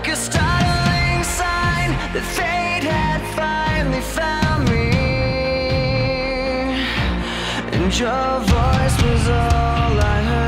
like a startling sign that fate had finally found me. And your voice was all I heard.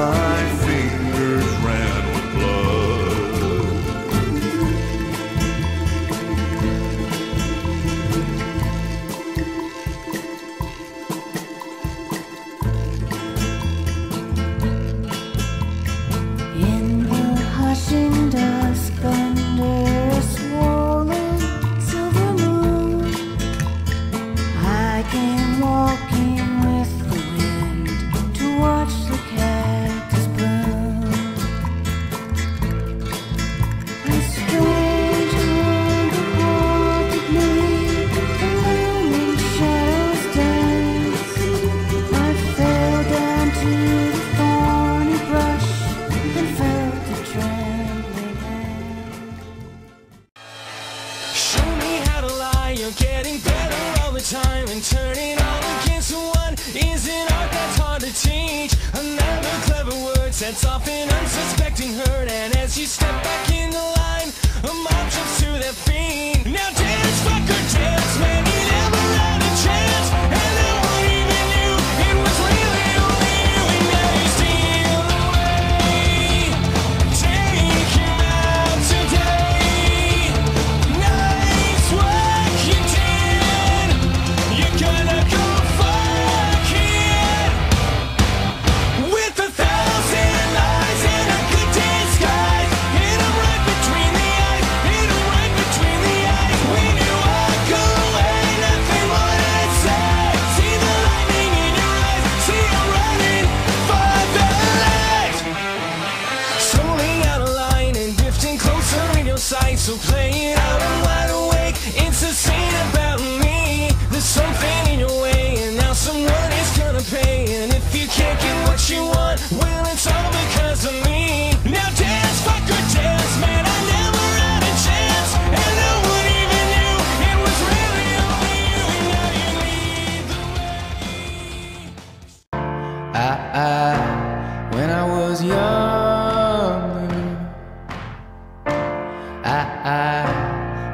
divine. time and turn it all against one is an art that's hard to teach. Another clever word sets off an unsuspecting hurt, and as you step back in the line, a mob jumps to their feet. Now dance, fucker, dance, man.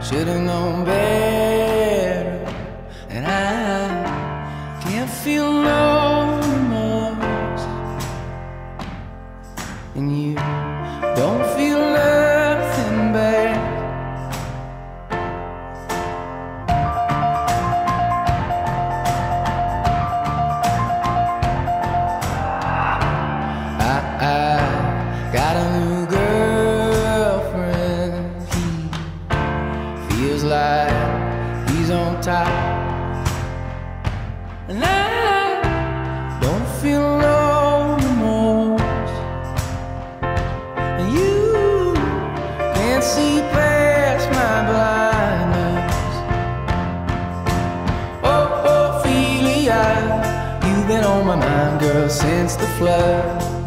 I, I should have known better, since the flood.